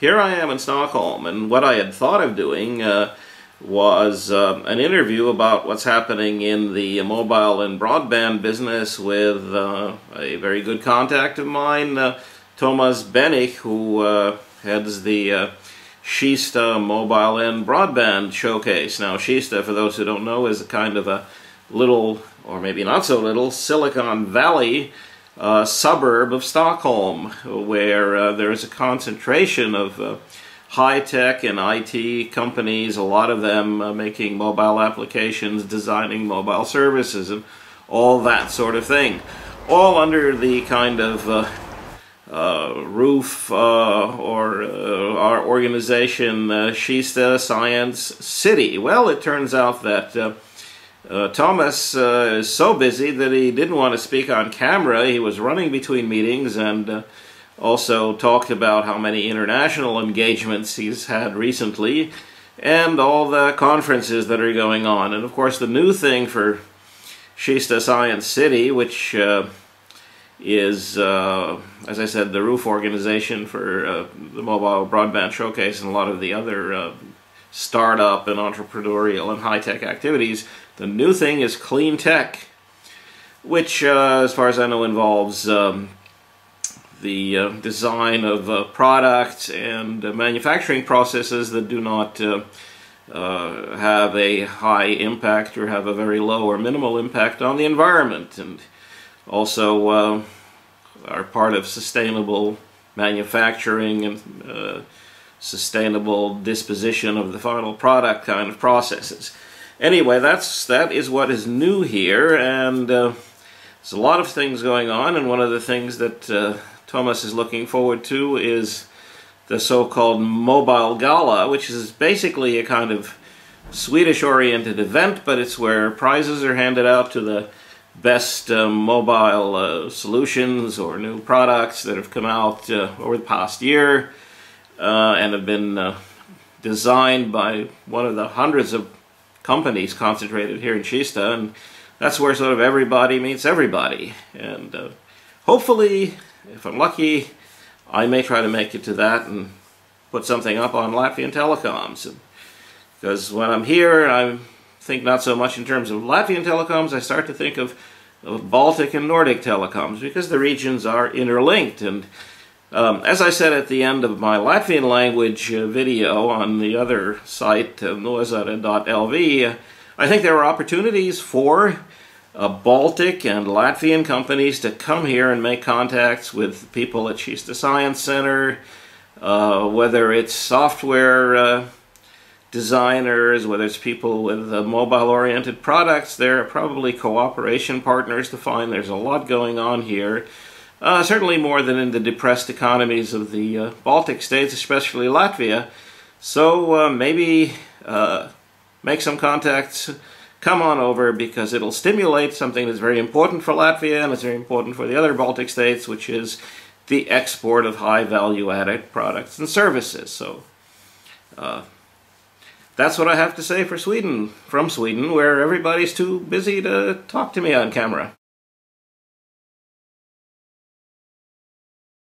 here I am in Stockholm, and what I had thought of doing uh, was uh, an interview about what's happening in the mobile and broadband business with uh, a very good contact of mine, uh, Tomas Bennich, who uh, heads the uh, Kista Mobile and Broadband Showcase. Now, Kista, for those who don't know, is a kind of a little, or maybe not so little, Silicon Valley uh, suburb of Stockholm, where uh, there is a concentration of uh, high-tech and IT companies, a lot of them uh, making mobile applications, designing mobile services, and all that sort of thing. All under the kind of uh, uh, roof or our organization, Kista Science City. Well, it turns out that uh, Tomas uh, is so busy that he didn't want to speak on camera. He was running between meetings and uh, also talked about how many international engagements he's had recently and all the conferences that are going on. And of course, the new thing for Kista Science City, which uh, is, uh, as I said, the roof organization for the Mobile Broadband Showcase and a lot of the other startup and entrepreneurial and high-tech activities. The new thing is clean tech, which, uh, as far as I know, involves um, the uh, design of uh, products and manufacturing processes that do not uh, uh, have a high impact or have a very low or minimal impact on the environment, and also uh, are part of sustainable manufacturing and sustainable disposition of the final product kind of processes. Anyway, that's that is what is new here, and uh, there's a lot of things going on, and one of the things that uh, Tomas is looking forward to is the so-called Mobile Gala, which is basically a kind of Swedish-oriented event, but it's where prizes are handed out to the best uh, mobile uh, solutions or new products that have come out uh, over the past year uh, and have been uh, designed by one of the hundreds of companies concentrated here in Kista, and that's where sort of everybody meets everybody. And uh, hopefully, if I'm lucky, I may try to make it to that and put something up on Latvian telecoms. Because when I'm here, I think not so much in terms of Latvian telecoms, I start to think of, of Baltic and Nordic telecoms because the regions are interlinked and um, as I said at the end of my Latvian language uh, video on the other site, uh, uh, I think there are opportunities for uh, Baltic and Latvian companies to come here and make contacts with people at Kista Science Center, uh, whether it's software uh, designers, whether it's people with uh, mobile-oriented products, there are probably cooperation partners to find. There's a lot going on here. Uh, certainly more than in the depressed economies of the uh, Baltic states, especially Latvia. So uh, maybe uh, make some contacts, come on over because it'll stimulate something that's very important for Latvia and it's very important for the other Baltic states, which is the export of high value added products and services. So uh, that's what I have to say for Sweden, from Sweden, where everybody's too busy to talk to me on camera.